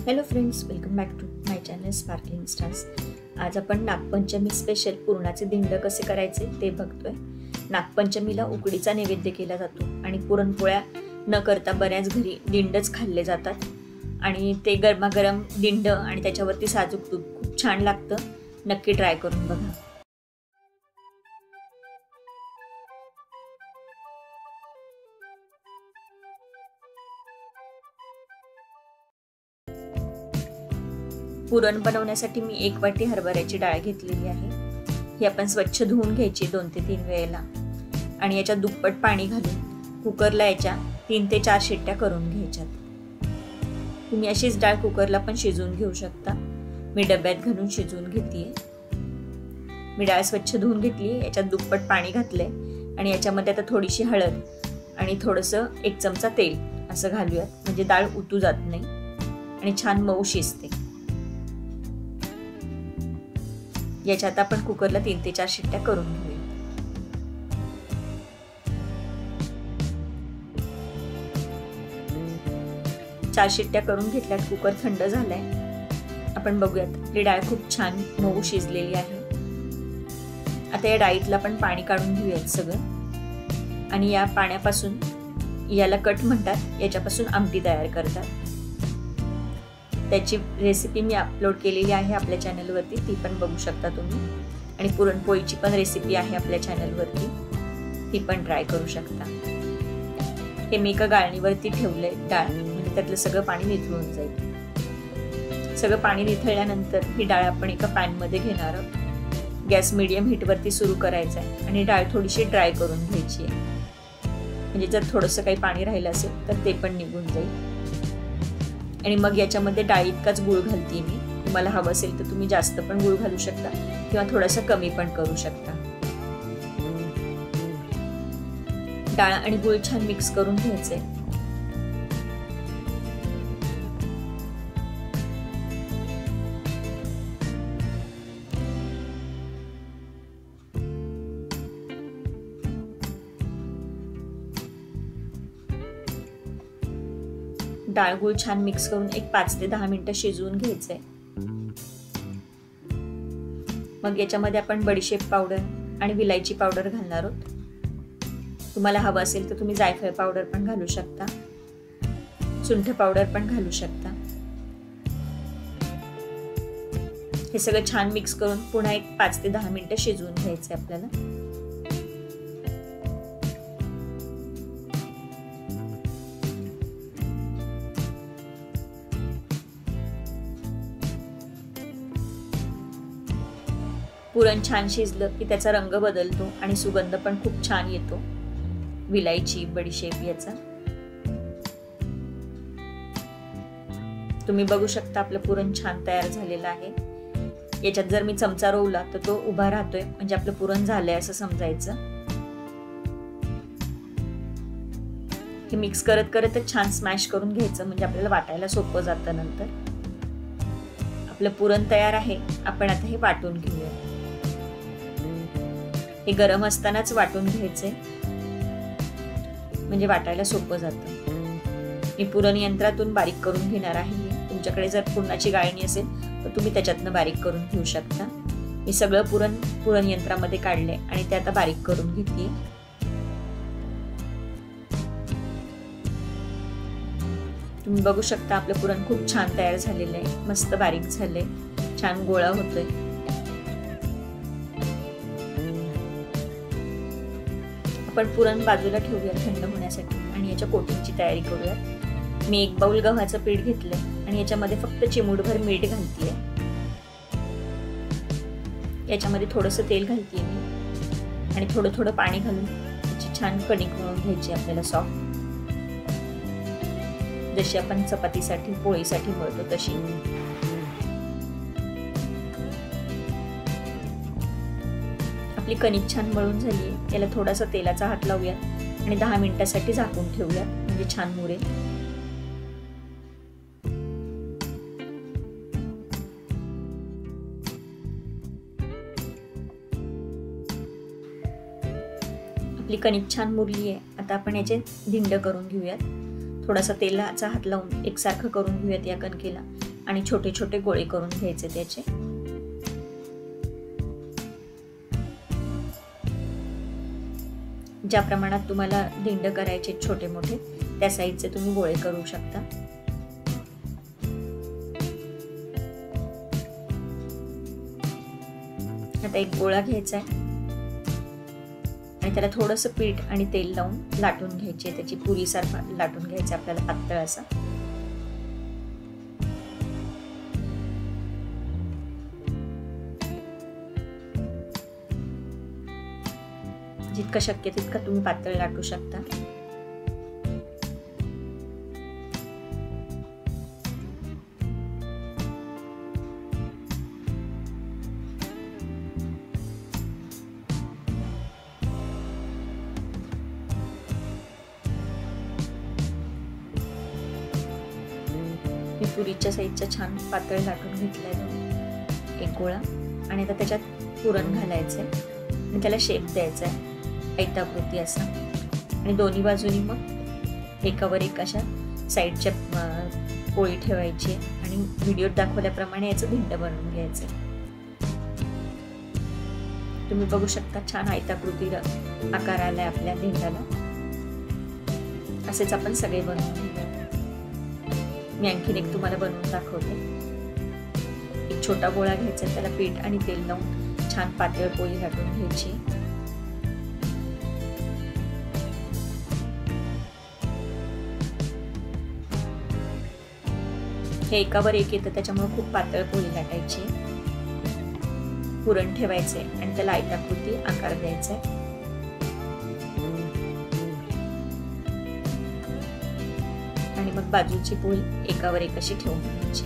Hello friends welcome back to my channel sparkling stars आज आपण Nagpanchami special पुरणाचे दिंड कसे करायचे ते बघतोय. नागपंचमीला उकडीचा नैवेद्य केला जातो आणि पुरणपोळ्या न करता बऱ्याच घरी दिंडच खाल्ले जातात. आणि ते गरमागरम दिंड आणि त्याच्यावरती साजूक दूध खूप छान लागतं. नक्की ट्राय करून बघा. पुरण बनवण्यासाठी मी एक वाटी हरभऱ्याची डाळ घेतलेली आहे. ही आपण स्वच्छ धुवून घ्यायची दोन ते तीन वेळेला. आणि याच्यात दुप्पट पाणी घालून कुकरला याच्या तीन ते चार शिट्ट्या करून घ्यायच्यात. तुम्ही अशीच डाळ कुकरला पण शिजवून घेऊ शकता. मी डब्यात घालून शिजवून घेते मी डाळ स्वच्छ धुवून घेतली याच्यात दुप्पट पाणी घातलंय. आणि याच्यामध्ये आता थोडीशी हळद आणि थोडंसं एक चमचा तेल असं घालूयात. म्हणजे डाळ उतू जात नाही. आणि छान मऊ शिजते. याच्यात आपण कुकरला तीन ते चार शिट्ट्या करून घेऊया. चार शिट्ट्या करून घेतल्यात कुकर थंड झालाय. आपण बघूयात आपली डाळ खूप छान मऊ शिजलेली आहे. आता या डाळीतलं आपण पाणी काढून घेऊयात सगळं. आणि या पाण्यापासून याला कट म्हणतात याच्यापासून आमटी तयार करतात. त्याची रेसिपी मी अपलोड केलेली आहे आपल्या चॅनलवरती ती पण बघू शकता तुम्ही. आणि पुरणपोळीची पण रेसिपी आहे आपल्या चॅनलवरती ती पण ट्राय करू शकता. हे मी एका गाळणीवरती ठेवलं आहे डाळ. म्हणजे त्यातलं सगळं पाणी निथळून जाईल. सगळं पाणी निथळल्यानंतर ही डाळ आपण एका पॅनमध्ये घेणार आहोत. गॅस मिडियम हीटवरती सुरू करायचा आहे. आणि डाळ थोडीशी ड्राय करून घ्यायची आहे. म्हणजे जर थोडंसं काही पाणी राहिलं असेल तर ते पण निघून जाईल. आणि मग याच्यामध्ये डाळी इतकाच गुळ घालते मी. तुम्हाला हवं असेल तर तुम्ही जास्त पण गुळ घालू शकता किंवा थोडासा कमी पण करू शकता. डाळ आणि गुळ छान मिक्स करून घ्यायचे डाळ गुळ छान मिक्स करून एक पाच ते दहा मिनिटं शिजवून घ्यायचंय. मग याच्यामध्ये आपण बडीशेप पावडर आणि विलायची पावडर घालणार आहोत. तुम्हाला हवं असेल तर तुम्ही जायफळ पावडर पण घालू शकता. सुंठ पावडर पण घालू शकता. हे सगळं छान मिक्स करून पुन्हा एक पाच ते दहा मिनिटं शिजवून घ्यायचंय आपल्याला. पुरण छान शिजलं की त्याचा रंग बदलतो आणि सुगंध पण खूप छान येतो. विलायची बडीशेप याचा. तुम्ही बघू शकता आपलं पुरण छान तयार झालेलं आहे. याच्यात जर मी चमचा रोवला तर तो उभा राहतोय. म्हणजे आपलं पुरण झालंय असं समजायचं. हे मिक्स करत करतच छान स्मॅश करून घ्यायचं. म्हणजे आपल्याला वाटायला सोपं जातं नंतर. आपलं पुरण तयार आहे. आपण आता हे वाटून घेऊया. हे गरम असतानाच वाटून घ्यायचे. म्हणजे वाटायला सोपं जातं. मी पुरण यंत्रातून बारीक करून घेणार आहे. तुमच्याकडे जर पुरणाची गाळणी असेल तर तुम्ही त्याच्यातनं बारीक करून घेऊ शकता. मी सगळं पुरण पुरण यंत्रामध्ये काढले आणि ते आता बारीक करून घेतली तुम्ही बघू शकता आपलं पुरण खूप छान तयार झालेलं आहे. मस्त बारीक झालंय. छान गोळा होतोय. आपण पुरण बाजूला ठेवूया थंड होण्यासाठी आणि याच्या कोटिंगची तयारी करूया मी एक बाऊल गव्हाचं पीठ घेतलंय आणि याच्यामध्ये फक्त चिमूटभर मीठ घालतीये. याच्यामध्ये थोडंसं तेल घालतीये मी. आणि थोडं थोडं पाणी घालून त्याची छान कणिक करून घ्यायची आपल्याला सॉफ्ट. जशी आपण चपातीसाठी पोळीसाठी मळतो तशी. आपली कणिक छान मळून झाली याला थोडासा तेलाचा हात लावूया आणि दहा मिनिटासाठी झाकून ठेवूया म्हणजे छान मुरेल. आपली कणिक छान मुरली आहे. आता आपण याचे धिंड करून घेऊयात. थोडासा तेलाचा हात लावून एकसारखं करून घेऊयात या कणकेला. आणि छोटे छोटे गोळे करून घ्यायचे त्याचे. ज्या प्रमाणात तुम्हाला दिंड करायचे छोटे मोठे त्या साईजचे तुम्ही गोळे करू शकता. आता एक गोळा घ्यायचा आहे. आणि त्याला थोडस पीठ आणि तेल लावून लाटून घ्यायचे त्याची पुरीसारखा लाटून घ्यायचे आपल्याला पातळ असा. जितकं शक्य तितकं तुम्ही पातळ लाटू शकता. मी पुरीच्या साईजच्या छान पातळ लाटून घेतलाय एक गोळा. आणि आता त्याच्यात पुरण घालायचंय. आणि त्याला शेप द्यायचा आहे आयताकृती असा आणि दोन्ही बाजूनी मग एकावर एक अशा साईडच्या पोळी ठेवायची आणि व्हिडिओत दाखवल्याप्रमाणे याचं भिंड बनवून घ्यायचं. तुम्ही बघू शकता छान आयताकृती आकार आलाय आपल्या धिंडाला असेच आपण सगळे बनवून मी आणखीन एक तुम्हाला बनवून दाखवते. एक छोटा गोळा घ्यायचा त्याला पीठ आणि तेल लावून छान पातळ पोळी घालून घ्यायची. हे एकावर एक येतं त्याच्यामुळे खूप पातळ पोळी लाटायची. पुरण ठेवायचे आणि त्याला आयताकृती आकार द्यायचा आणि मग बाजूची पोळी एकावर एक अशी ठेवून घ्यायची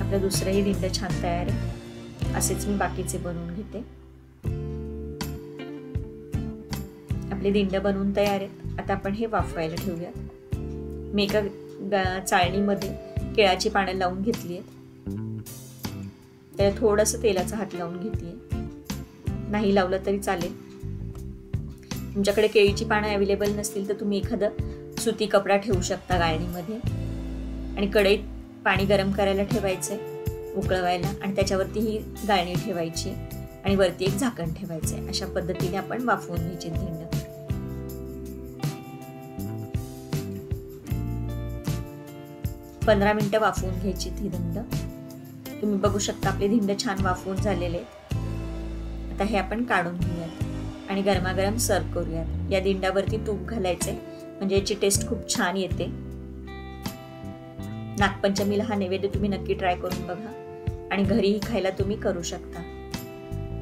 आपलं दुसरंही दिंड छान तयार आहे. असेच मी बाकीचे बनवून घेते. आपले दिंड बनवून तयार आहेत. आता आपण हे वाफवायला ठेवूयात. मी एका चाळणीमध्ये केळाची पानं लावून घेतली आहेत. त्याला थोडंसं तेलाचा हात लावून घेतली नाही लावलं तरी चालेल. तुमच्याकडे केळीची पानं अवेलेबल नसतील तर तुम्ही एखादं सुती कपडा ठेवू शकता गाळणीमध्ये. आणि कढईत पाणी गरम करायला ठेवायचंय उकळवायला. आणि त्याच्यावरती ही गाळणी ठेवायची. आणि वरती एक झाकण ठेवायचंय. अशा पद्धतीने आपण वाफवून घ्यायची धिंड पंधरा मिनटं वाफवून घ्यायची ती धिंड तुम्ही बघू शकता आपले धिंड छान वाफवून झालेले आता हे आपण काढून घेऊयात. आणि गरमागरम सर्व करूयात. या दिंडावरती तूप घालायचे म्हणजे याची टेस्ट खूप छान येते. नागपंचमीला हा नैवेद्य तुम्ही नक्की ट्राय करून बघा. आणि घरीही खायला तुम्ही करू शकता.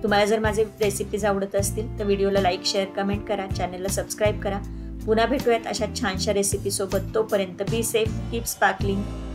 तुम्हाला जर माझे रेसिपीज आवडत असतील तर व्हिडिओला लाईक शेअर कमेंट करा. चॅनलला सबस्क्राईब करा. पुन्हा भेटूयात अशा छानशा रेसिपीसोबत तोपर्यंत बी सेफ कीप स्पार्कलिंग